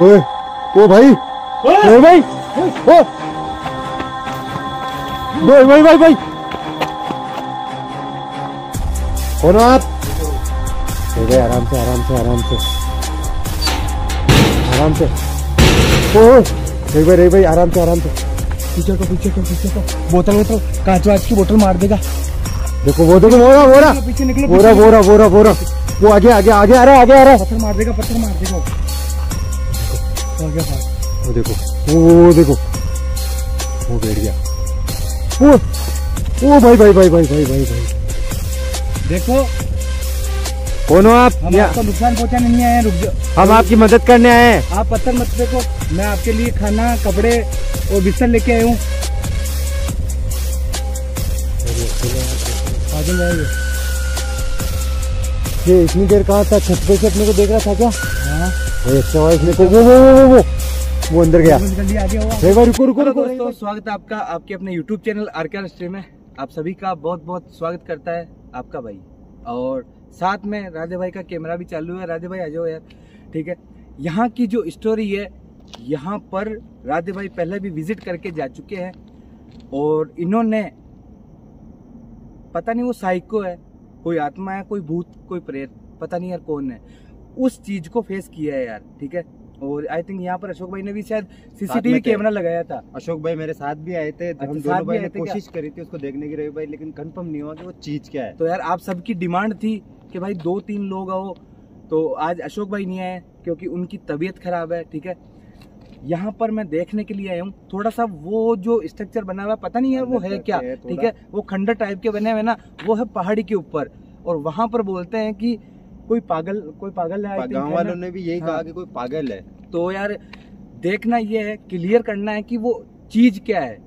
ओए ओ भाई ओ भाई ओ। भाई भाई भाई भाई। कौन आप? ए आराम से आराम से आराम से। आराम से। ओ एक भाई रे भाई आराम से आराम से। पीछे को पीछे को पीछे को। बोतल बोतल। कांच वाच की बोतल मार देगा। देखो वो देखो बोरा बोरा पीछे निकलो बोरा बोरा बोरा बोरा वो आगे आगे आगे आ रहा आगे आ रहा पत्थर मार देगा पत्थर मार देगा। हो गया भाग वो देखो वो देखो। वो बैठ गया। वो ओ भाई भाई भाई भाई भाई भाई भाई। देखो। कौन हो आप? हम आपको नुकसान पहुँचाने नहीं आए हैं, रुक जाओ। हम आपकी मदद करने आए हैं। आप पत्थर मत देखो मैं आपके लिए खाना कपड़े और बिस्तर लेके आया हूँ। ये ये इतनी देर कहाँ था? छत पे से अपने को देख रहा था क्या? हाँ। अच्छा वो वो वो वो वो। वो अंदर गया। जल्दी रुको रुको रुको। दोस्तों स्वागत है आपका आपके अपने YouTube channel R K stream में। आप सभी का बहुत बहुत स्वागत करता है आपका भाई। और साथ में राधे भाई का कैमरा भी चालू है। राधे भाई आ जाओ यार। ठीक है? यहाँ की जो स्टोरी है यहाँ पर राधे भाई पहले भी विज़िट करके जा चुके हैं। और इन्होंने पता नहीं वो साइको है कोई आत्मा है कोई भूत कोई प्रेत पता नहीं यार कौन है। उस चीज़ को फेस किया है यार ठीक है? और आई थिंक यहाँ पर अशोक भाई ने भी शायद सीसीटीवी कैमरा लगाया था। अशोक भाई मेरे साथ भी आए थे अच्छा, हम दोनों भाई ने कोशिश करी थी उसको देखने की रवि भाई लेकिन कंफर्म नहीं हुआ कि वो चीज़ क्या है। तो यार आप सबकी डिमांड थी कि भाई दो तीन लोग आओ। तो आज अशोक भाई नहीं आए क्योंकि उनकी तबीयत खराब है ठीक है? यहाँ पर मैं देखने के लिए आया हूँ। थोड़ा सा वो जो स्ट्रक्चर बना हुआ है पता नहीं यार वो है क्या ठीक है? वो खंडर टाइप के बने हुए ना वो है पहाड़ी के ऊपर। और वहाँ पर बोलते हैं कि कोई पागल कोई पागल है गाँव वालों ने? भी यही हाँ। कहा कि कोई पागल है। तो यार देखना ये है क्लियर करना है कि वो चीज़ क्या है।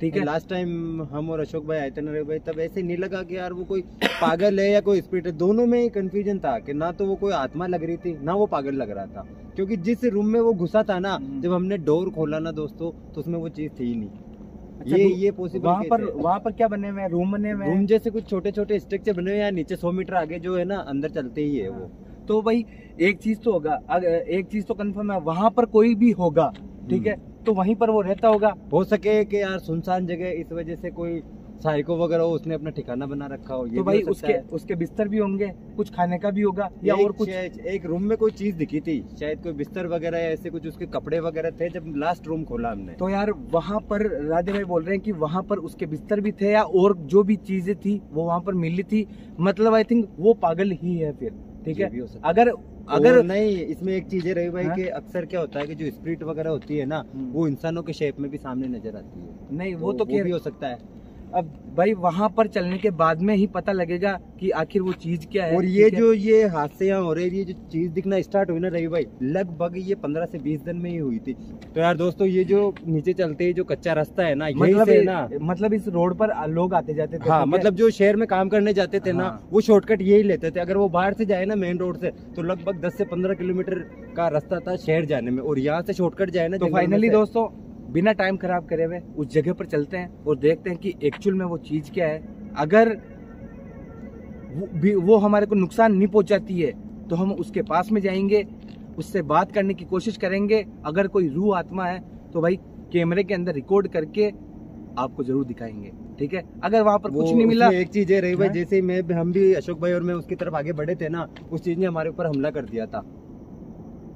ठीक है? लास्ट टाइम हम और अशोक भाई आए थे ना भाई तब ऐसे नहीं लगा कि यार वो कोई पागल है या कोई स्पिरिट है। दोनों में ही कंफ्यूजन था कि ना तो वो कोई आत्मा लग रही थी ना वो पागल लग रहा था। क्योंकि जिस रूम में वो घुसा था ना हम्म। जब हमने डोर खोला ना दोस्तों तो उसमें वो चीज़ थी ही नहीं। अच्छा, ये तो ये पॉसिबल वहाँ पर वहाँ पर क्या बने हुए रूम बने हुए रूम जैसे कुछ छोटे छोटे स्ट्रक्चर बने हुए हैं नीचे सौ मीटर आगे जो है ना अंदर चलते ही है वो। तो भाई एक चीज़ तो होगा। एक चीज़ तो कंफर्म है वहाँ पर कोई भी होगा ठीक है? तो वहीं पर वो रहता होगा। हो सके कि यार सुनसान जगह इस वजह से कोई साइको वगैरह हो उसने अपना ठिकाना बना रखा हो ये तो भाई उसके उसके बिस्तर भी होंगे कुछ खाने का भी होगा या और कुछ? एक रूम में कोई चीज़ दिखी थी शायद कोई बिस्तर वगैरह या ऐसे कुछ उसके कपड़े वगैरह थे जब लास्ट रूम खोला हमने। तो यार वहाँ पर राधे भाई बोल रहे हैं कि वहाँ पर उसके बिस्तर भी थे या और जो भी चीज़ें थी वो वहाँ पर मिली थी। मतलब आई थिंक वो पागल ही है फिर ठीक है। अगर अगर नहीं इसमें एक चीज़ है रवि भाई हाँ? कि अक्सर क्या होता है कि जो स्प्रिट वगैरह होती है ना हम्म। वो इंसानों के शेप में भी सामने नज़र आती है। नहीं वो तो वो भी हो सकता है। अब भाई वहाँ पर चलने के बाद में ही पता लगेगा कि आखिर वो चीज़ क्या है और ये जो ये हादसे यहाँ हो रहे ये जो चीज़ दिखना स्टार्ट हुई ना रवि भाई लगभग ये पंद्रह से बीस दिन में ही हुई थी। तो यार दोस्तों ये जो नीचे चलते जो कच्चा रास्ता है ना मतलब से ना मतलब इस रोड पर लोग आते जाते थे हाँ मतलब जो शहर में काम करने जाते थे ना हाँ। वो शॉर्टकट यही लेते थे। अगर वो बाहर से जाए ना मेन रोड से तो लगभग 10 से 15 किलोमीटर का रास्ता था शहर जाने में और यहाँ से शॉर्टकट जाए ना तो फाइनली दोस्तों बिना टाइम खराब करे हुए उस जगह पर चलते हैं और देखते हैं कि एक्चुअल में वो चीज़ क्या है। अगर वो, भी, वो हमारे को नुकसान नहीं पहुंचाती है तो हम उसके पास में जाएँगे उससे बात करने की कोशिश करेंगे। अगर कोई रूह आत्मा है तो भाई कैमरे के अंदर रिकॉर्ड करके आपको ज़रूर दिखाएँगे ठीक है? अगर वहाँ पर कुछ नहीं मिला एक चीज़ है रही भाई हाँ? जैसे मैं हम भी अशोक भाई और मैं उसकी तरफ़ आगे बढ़े थे ना उस चीज़ ने हमारे ऊपर हमला कर दिया था।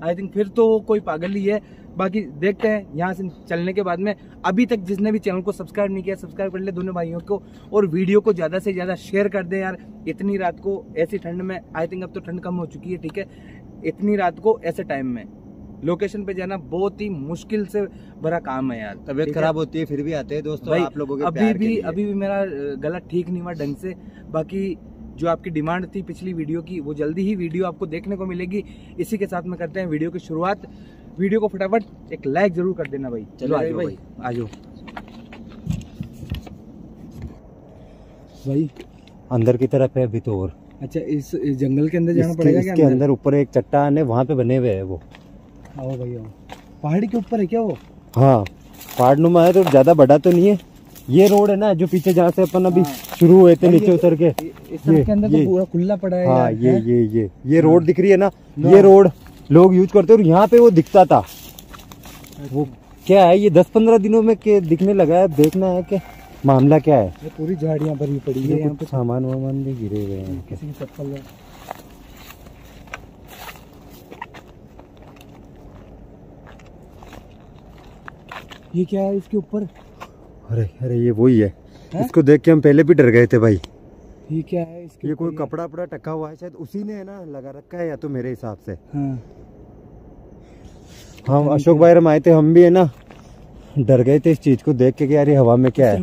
आई थिंक फिर तो वो कोई पागल ही है। बाकी देखते हैं यहाँ से चलने के बाद में। अभी तक जिसने भी चैनल को सब्सक्राइब नहीं किया सब्सक्राइब कर ले दोनों भाइयों को और वीडियो को ज़्यादा से ज़्यादा शेयर कर दे यार। इतनी रात को ऐसी ठंड में आई थिंक अब तो ठंड कम हो चुकी है ठीक है? इतनी रात को ऐसे टाइम में। लोकेशन पे जाना बहुत ही मुश्किल से भरा काम है यार तबीयत खराब होती है फिर भी आते हैं दोस्तों आप लोगों के अभी भी। अभी भी मेरा गला ठीक नहीं हुआ ढंग से। बाकी जो आपकी डिमांड थी पिछली वीडियो की वो जल्दी ही वीडियो आपको देखने को मिलेगी। इसी के साथ में करते हैं वीडियो की शुरुआत। वीडियो को फटाफट एक लाइक ज़रूर कर देना भाई। चलो चलो आ भाई, जाओ भाई। अंदर की तरफ़ है अभी तो और। अच्छा इस, इस जंगल के अंदर जाना पड़ेगा इसके क्या अंदर ऊपर एक चट्टान है वहाँ पे बने हुए है वो। आओ भाई आओ। पहाड़ी के ऊपर है क्या वो? हाँ पहाड़ नुमा है तो ज़्यादा बड़ा तो नहीं है। ये रोड है ना जो पीछे जहाँ से अपन अभी हाँ। शुरू हुए थे नीचे उतर के। इस ये- के अंदर तो पूरा खुला पड़ा है हाँ ये ये ये ये रोड दिख रही है ना हाँ। ये रोड लोग यूज़ करते और यहाँ पे वो दिखता था। वो क्या है ये दस पंद्रह दिनों में के दिखने लगा है देखना है कि मामला क्या है। ये पूरी झाड़ियाँ भरी पड़ी है यहाँ पे सामान वामान भी गिरे हुए हैं किसी की चप्पल ये क्या है इसके ऊपर अरे अरे ये वही है हैं? इसको देख के हम पहले भी डर गए थे भाई। ये क्या है इसके ये कोई कपड़ा वपड़ा टका हुआ है शायद उसी ने है ना लगा रखा है या तो मेरे हिसाब से। हाँ। हम अशोक भाई हम आए थे हम भी है ना डर गए थे इस चीज़ को देख के कि यार ये हवा में क्या है।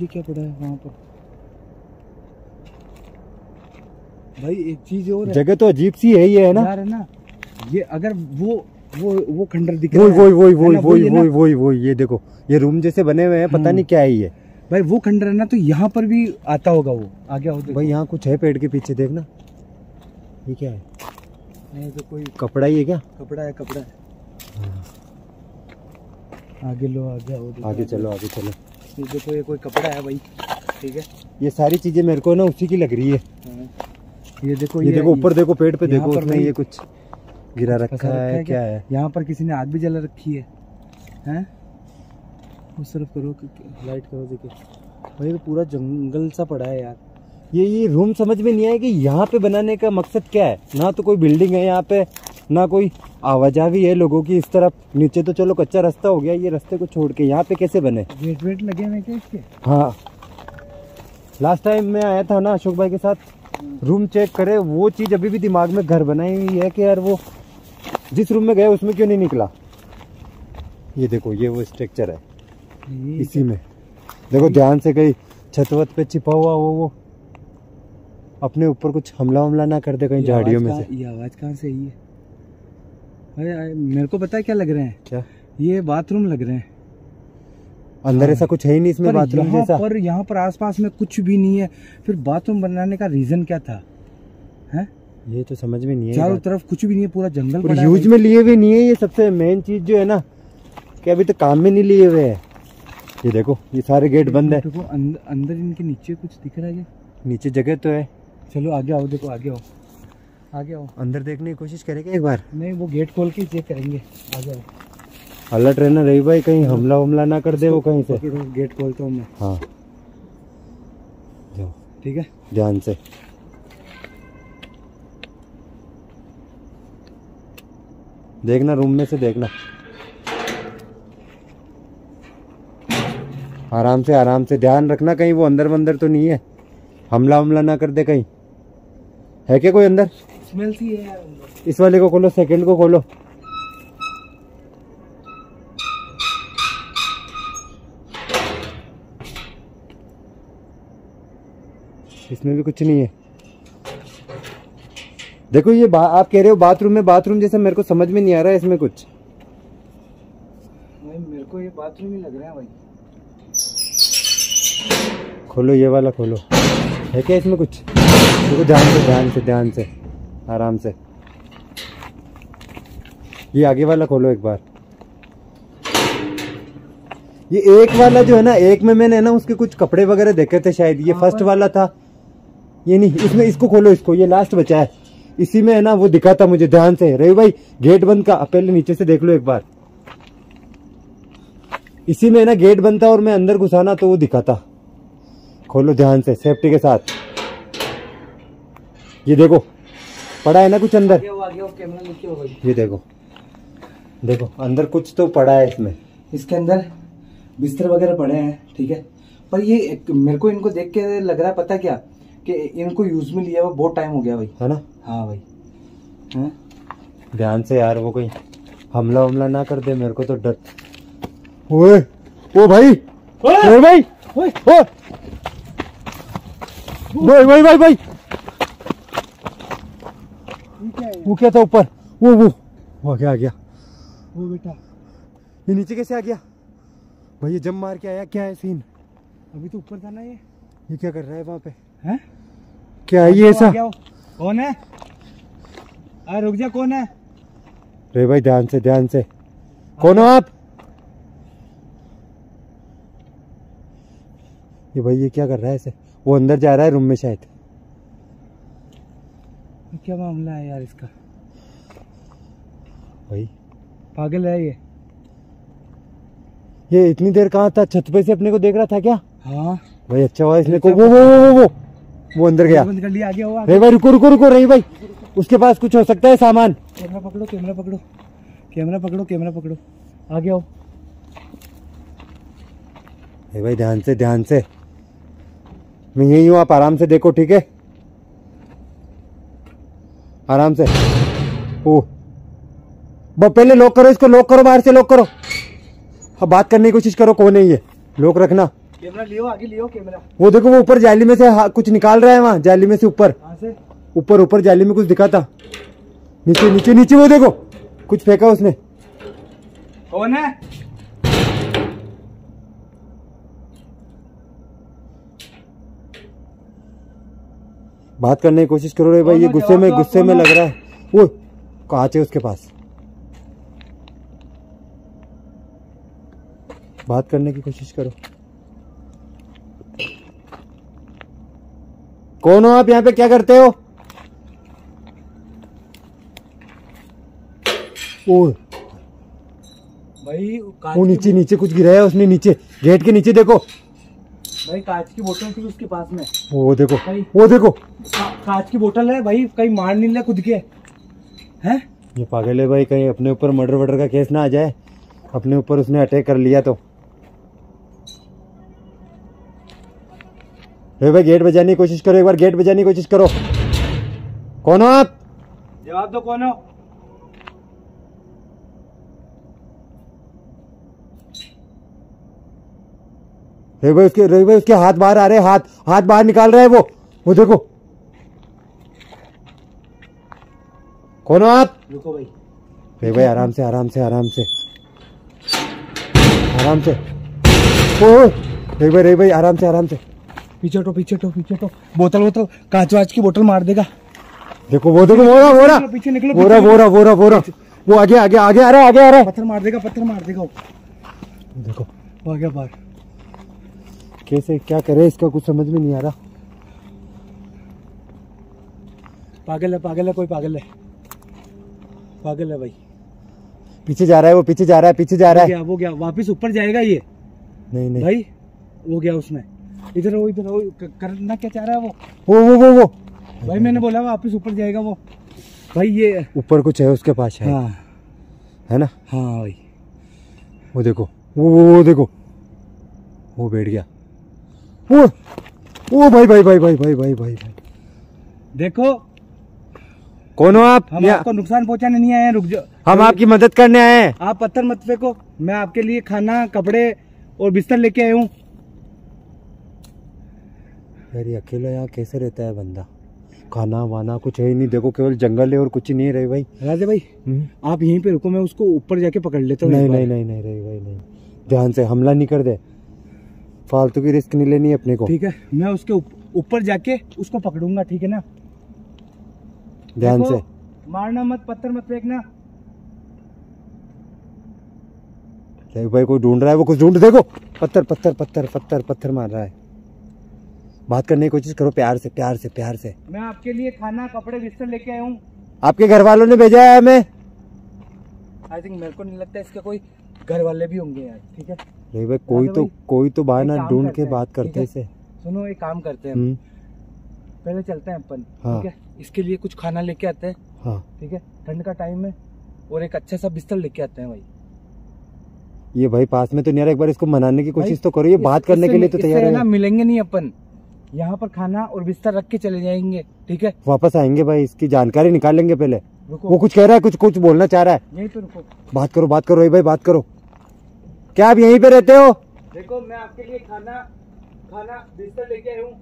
ये क्या पड़ा है वहाँ पर? भाई एक चीज़ और जगह तो अजीब सी है ये है ना। यार है ना? ये अगर वो वो वो खंडर दिख रहा है। वही वही है वही वही वही वही वही ये देखो ये रूम जैसे बने हुए हैं पता हाँ। नहीं क्या है ये। भाई वो खंडर है ना तो यहाँ पर भी आता होगा वो। आगे देखो। भाई यहाँ कुछ है पेड़ के पीछे देखना। ये क्या है? नहीं तो कोई कपड़ा ही है क्या? कपड़ा है कपड़ा है। आगे लो आगे आओ आगे चलो आगे चलो। ये देखो ये कोई कपड़ा है भाई ठीक है? ये सारी चीज़ें मेरे को ना उसी की लग रही है। हाँ। ये देखो ये देखो ऊपर देखो पेड़ पे देखो उसमें ये कुछ गिरा फंसा रखा है क्या? है? यहाँ पर किसी ने आग भी जला रखी है। हैं? उस तरफ़ करो लाइट करो देखो भाई तो पूरा जंगल सा पड़ा है यार। ये ये रूम समझ में नहीं आया कि यहाँ पे बनाने का मकसद क्या है। ना तो कोई बिल्डिंग है यहाँ पे ना कोई आवाजाही है लोगों की इस तरफ़। नीचे तो चलो कच्चा रास्ता हो गया ये रास्ते को छोड़ के यहाँ पे कैसे बने? गेट वेट लगे हुए क्या इसके? हाँ। लास्ट टाइम मैं आया था ना अशोक भाई के साथ रूम चेक करे वो चीज़ अभी भी दिमाग में घर बनाई हुई है कि यार वो जिस रूम में गए उसमें क्यों नहीं निकला? ये देखो ये वो स्ट्रक्चर है। इसी में। देखो ध्यान से कहीं छत वत पे छिपा हुआ हो वो। अपने ऊपर कुछ हमला हमला ना कर दे कहीं झाड़ियों में से। ये आवाज़ कहाँ से आई है? अरे मेरे को पता है क्या लग रहे हैं? क्या? ये बाथरूम लग रहे हैं। अंदर ऐसा कुछ है ही नहीं इसमें बाथरूम जैसा। पर यहाँ पर आसपास में कुछ भी नहीं है। फिर बाथरूम बनाने का रीजन क्या था? हैं? ये तो समझ में नहीं है चारों तरफ़ कुछ भी नहीं है पूरा जंगल और यूज़ में लिए हुए नहीं है ये सबसे मेन चीज़ जो है ना कि अभी तो काम में नहीं लिए हुए है। ये देखो ये सारे गेट बंद है। देखो अंदर, इनके नीचे कुछ दिख रहा है नीचे जगह तो है। चलो आगे आओ देखो आगे आओ। आगे आओ। अंदर देखने की कोशिश करेंगे एक बार? नहीं वो गेट खोल के चेक करेंगे। आगे आओ। अलर्ट रहना रही भाई कहीं हमला हमला ना कर दे वो कहीं से। तो गेट खोलता हूँ मैं। हाँ। ठीक है? ध्यान से। देखना रूम में से देखना। आराम से आराम से। ध्यान रखना कहीं वो अंदर वंदर तो नहीं है। हमला हमला ना कर दे कहीं। है क्या कोई अंदर? स्मेल सी है अंदर। इस वाले को खोलो सेकंड को खोलो। इसमें भी कुछ नहीं है। देखो ये आप कह रहे हो बाथरूम में बाथरूम जैसा मेरे को समझ में नहीं आ रहा है इसमें कुछ। नहीं मेरे को ये बाथरूम ही लग रहा है भाई। खोलो ये वाला खोलो। है क्या इसमें कुछ? देखो ध्यान से ध्यान से ध्यान से आराम से। ये आगे वाला खोलो एक बार। ये एक वाला जो है ना एक में मैंने ना उसके कुछ कपड़े वगैरह देखे थे शायद ये हाँ, फ़र्स्ट वाला था। ये नहीं इसमें इसको खोलो इसको ये लास्ट बचा है। इसी में है ना वो दिखा था मुझे ध्यान से। रवि भाई गेट बंद का पहले नीचे से देख लो एक बार। इसी में है ना गेट बंद था और मैं अंदर घुसाना तो वो दिखा था। खोलो ध्यान से सेफ्टी के साथ। ये देखो पड़ा है ना कुछ अंदर? ये देखो देखो अंदर कुछ तो पड़ा है इसमें। इसके अंदर बिस्तर वगैरह पड़े हैं ठीक है? पर ये मेरे को इनको देख के लग रहा है पता क्या? कि इनको यूज़ में लिया हुआ बहुत टाइम हो गया भाई। है ना? हाँ भाई। हैं? ध्यान से यार वो कोई हमला हमला ना कर दे मेरे को तो डर। ओए ओ भाई ओए! भाई ओए! ओ भाई भाई भाई भाई। क्या वो क्या था ऊपर? वो वो। वो क्या आ गया वो बेटा। ये नीचे कैसे आ गया? भाई ये जम मार के आया। क्या है सीन अभी तो ऊपर था ना ये। ये क्या कर रहा है वहाँ पे? हैं? क्या है ये ऐसा? कौन है? अरे रुक जा कौन है? रे भाई ध्यान से ध्यान से। कौन हो आप? ये भाई ये क्या कर रहा है ऐसे? वो अंदर जा रहा है रूम में शायद। क्या मामला है यार इसका? भाई। पागल है ये। ये इतनी देर कहाँ था? छत पे से अपने को देख रहा था क्या? हाँ। भाई अच्छा हुआ इसने को वो वो वो वो वो। वो अंदर गया। बंद कर लिया आगे हुआ रही भाई रुको रुको रुको रही भाई। उसके पास कुछ हो सकता है सामान? कैमरा पकड़ो कैमरा पकड़ो। कैमरा पकड़ो कैमरा पकड़ो। आगे आओ। रही भाई ध्यान से ध्यान से। मैं यही हूँ आप आराम से देखो ठीक है? आराम से। ओ। पहले लॉक करो इसको लॉक करो बाहर से लॉक करो। अब बात करने की कोशिश करो कौन है ये? लॉक रखना। कैमरा लियो आगे लियो कैमरा। वो देखो वो ऊपर जाली में से हा- कुछ निकाल रहा है वहाँ जाली में से ऊपर। ऊपर ऊपर जाली में कुछ दिखा था। नीचे नीचे नीचे वो देखो। कुछ फेंका उसने। कौन है? बात करने की कोशिश करो रे भाई ये गुस्से में गुस्से में लग रहा है। वो कांच है उसके पास। बात करने की कोशिश करो। कौन हो आप यहाँ पे? क्या करते हो? ओ भाई वो नीचे नीचे कुछ गिराया है उसने नीचे। गेट के नीचे देखो। भाई कांच की बोतल थी उसके पास में। वो देखो वो देखो। का, कांच की बोतल है भाई कहीं मार नहीं लिया खुद के। हैं? ये पागल है भाई कहीं अपने ऊपर मर्डर वर्डर का केस ना आ जाए। अपने ऊपर उसने अटैक कर लिया तो। ए भाई गेट बजाने की कोशिश करो एक बार गेट बजाने की कोशिश करो। कौन हो आप? जवाब दो कौन हो? रे भाई उसके रे भाई उसके हाथ बाहर आ रहे हाथ हाथ बाहर निकाल रहा है वो वो देखो। कौन हो आप? रुको भाई। रे भाई आराम से आराम से आराम से। आराम से। ओ रे भाई रे भाई आराम से आराम से। पीछे हटो पीछे हटो पीछे हटो। बोतल बोतल कांच वाच की बोतल मार देगा। देखो वो देखो वो रहा वो रहा। पीछे निकलो वो रहा वो रहा वो रहा वो रहा। वो आगे आगे आगे आ रहा है आगे आ रहा है। पत्थर मार देगा पत्थर मार देगा वो। देखो वो आ गया बाहर। कैसे क्या करे इसका कुछ समझ में नहीं आ रहा। पागल है पागल है कोई पागल है। पागल है भाई। पीछे जा रहा है वो पीछे जा रहा है पीछे जा रहा है। वो गया वापस ऊपर जाएगा ये। नहीं नहीं। भाई वो गया उसमें। इधर वो इधर वो क- करना क्या चाह रहा है वो? वो वो वो वो। भाई मैंने बोला वापस ऊपर जाएगा वो। भाई ये ऊपर कुछ है उसके पास है। हाँ। है ना? हाँ भाई। वो देखो वो वो वो देखो। वो बैठ गया। वो वो भाई भाई भाई भाई भाई भाई भाई। भाई देखो कौन हो आप? हम आपको नुकसान पहुँचाने नहीं आए हैं रुक जाओ। हम आपकी मदद करने आए हैं। आप पत्थर मत फेंको मैं आपके लिए खाना कपड़े और बिस्तर लेके आया हूँ। यार ये अकेला यहाँ कैसे रहता है बंदा? खाना वाना कुछ है ही नहीं देखो केवल जंगल है और कुछ ही नहीं रही भाई। राजे भाई हम्म? आप यहीं पे रुको मैं उसको ऊपर जाके पकड़ लेता हूँ नहीं नहीं नहीं नहीं रही भाई नहीं। ध्यान से हमला नहीं कर दे। फालतू की रिस्क नहीं लेनी अपने को। ठीक है मैं उसके ऊप- ऊपर जाके उसको पकड़ूँगा ठीक है ना? ध्यान से। मारना मत पत्थर मत फेंकना। भाई कोई ढूंढ रहा है वो कुछ ढूंढ देखो। पत्थर पत्थर पत्थर पत्थर पत्थर मार रहा है। बात करने की कोशिश करो प्यार से प्यार से प्यार से। मैं आपके लिए खाना कपड़े बिस्तर लेके आया हूँ। आपके घर वालों ने भेजा है हमें। आई थिंक मेरे को नहीं लगता इसके कोई घर वाले भी होंगे यार ठीक है? नहीं भाई कोई तो कोई तो बहाना एक काम ढूंढ के बात करते है? सुनो एक काम करते हैं। हम्म, पहले चलते हैं अपन हाँ। ठीक है। इसके लिए कुछ खाना लेके आते हैं हाँ। ठीक है? ठंड का टाइम है और एक अच्छा सा बिस्तर लेके आते हैं भाई। ये भाई पास में तो नहीं रहा एक बार इसको मनाने की कोशिश तो करो ये बात करने के लिए तो तैयार ना है। मिलेंगे नहीं अपन। यहाँ पर खाना और बिस्तर रख के चले जाएँगे ठीक है? वापस आएँगे भाई इसकी जानकारी निकाल लेंगे पहले। वो कुछ कह रहा है कुछ कुछ बोलना चाह रहा है। यहीं पे रुको। बात करो बात करो भाई बात करो। क्या आप यहीं पे रहते हो? देखो मैं आपके लिए खाना खाना बिस्तर लेके आया हूँ।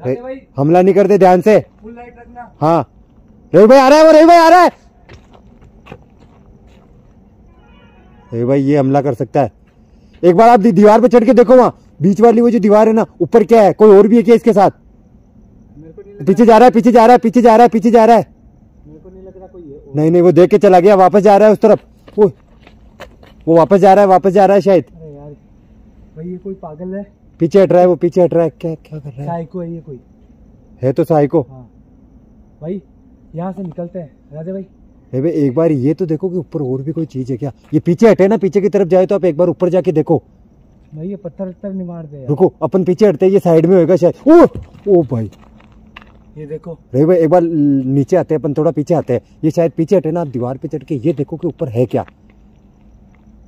भाई। हमला नहीं करते ध्यान से। फुल लाइट रखना। हाँ। रवि भाई आ रहा है वो रवि भाई आ रहा है। रवि भाई ये हमला कर सकता है। एक बार आप दीवार पे चढ़ के देखो वहाँ। बीच वाली वो जो दीवार है ना ऊपर क्या है? कोई और भी है क्या इसके साथ? पीछे जा रहा है पीछे जा रहा है पीछे जा रहा है पीछे जा रहा है। नहीं नहीं वो देख के चला गया वापस जा रहा है उस तरफ़। वो वो वापस जा रहा है वापस जा रहा है शायद। अरे यार भाई ये कोई पागल है? पीछे हट रहा है वो पीछे हट रहा है। क्या क्या कर रहा है? साइको है ये कोई। है तो साइको। हाँ। भाई यहाँ से निकलते हैं। राजा भाई। भाई एक बार ये तो देखो कि ऊपर और भी कोई चीज़ है क्या? ये पीछे हटे ना पीछे की तरफ़ जाए तो आप एक बार ऊपर जाके देखो। भाई ये पत्थर वत्थर नहीं मार दे रुको अपन पीछे हटते हैं, ये साइड में होएगा शायद। ओ ओ भाई। ये देखो। रे भाई एक बार नीचे आते हैं अपन थोड़ा पीछे आते हैं। ये शायद पीछे हटे ना आप दीवार पे चढ़ के ये देखो कि ऊपर है क्या।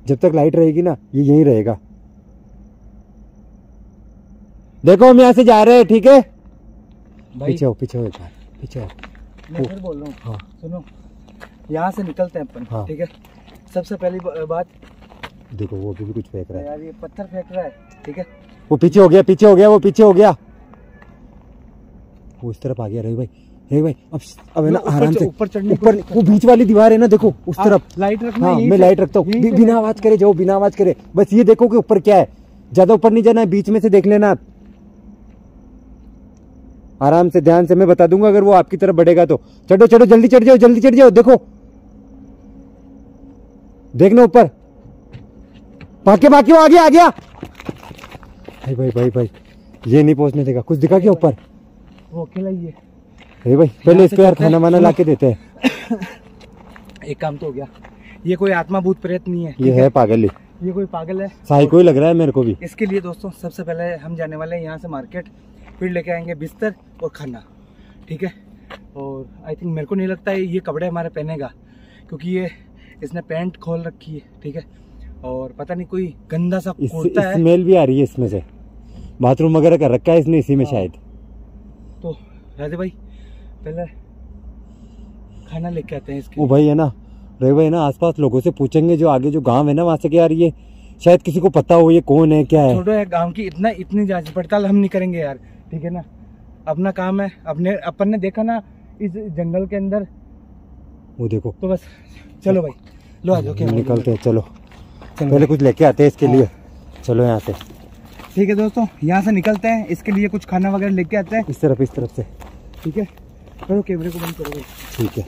जब तक लाइट रहेगी ना ये यहीं रहेगा। देखो हम यहाँ से जा रहे हैं ठीक है? पीछे हो पीछे हो एक बार पीछे हो मैं फिर बोल रहा हूँ। हाँ। सुनो। यहाँ से निकलते हैं अपन हाँ। ठीक है? सबसे पहली बात देखो वो भी कुछ फेंक रहा है। यार ये पत्थर फेंक रहा है ठीक है? वो पीछे हो गया पीछे हो गया वो पीछे हो गया। वो इस तरफ़ आ गया रवि भाई रवि भाई अब अब है ना आराम से। ऊपर चढ़ने ऊपर वो बीच वाली दीवार है ना देखो उस तरफ़। लाइट रखना हाँ मैं लाइट रखता हूँ। बिना आवाज़ करे जाओ बिना आवाज़ करे। बस ये देखो कि ऊपर क्या है। ज़्यादा ऊपर नहीं जाना है बीच में से देख लेना। आप आराम से ध्यान से मैं बता दूँगा अगर वो आपकी तरफ़ बढ़ेगा तो। चढ़ो चढ़ो जल्दी चढ़ जाओ जल्दी चढ़ जाओ देखो। देखना ऊपर। बाकी बाकी वो आ गया आ। गया भाई भाई भाई भाई ये नहीं पहुँचने देगा। कुछ दिखा क्या ऊपर? वो अकेला ही है। अरे भाई पहले इसको यार खाना वाना ला के देते हैं। एक काम तो हो गया। ये कोई आत्मा भूत प्रेत नहीं है ये है पागल ही। ये कोई पागल है? साई को ही लग रहा है मेरे को भी। इसके लिए दोस्तों सबसे पहले हम जाने वाले हैं यहाँ से मार्केट फिर लेके आएँगे बिस्तर और खाना ठीक है? और आई थिंक मेरे को नहीं लगता है ये कपड़े हमारे पहनेगा क्योंकि ये इसने पैंट खोल रखी है ठीक है? और पता नहीं कोई गंदा सा इस कुर्ता है। स्मेल भी आ रही है इसमें से। बाथरूम वगैरह कर रखा है इसने इसी में हाँ। शायद। तो राधे भाई पहले खाना लेके आते हैं इसके वो भाई है ना रहे भाई ना आसपास लोगों से पूछेंगे जो आगे जो गाँव है ना वहाँ से कि यार ये शायद किसी को पता हो ये कौन है क्या है। छोड़ो यार गाँव की इतना इतनी जाँच पड़ताल हम नहीं करेंगे यार ठीक है ना? अपना काम है अपने अपन ने देखा ना इस जंगल के अंदर वो देखो। तो बस चलो भाई लो आ जाओ निकलते हैं चलो। पहले कुछ लेके आते हैं इसके लिए। चलो यहाँ से। ठीक है दोस्तों यहाँ से निकलते हैं इसके लिए कुछ खाना वगैरह लेके आते हैं। इस तरफ़ इस तरफ़ से। ठीक है? चलो कैमरे को बंद करो ठीक है।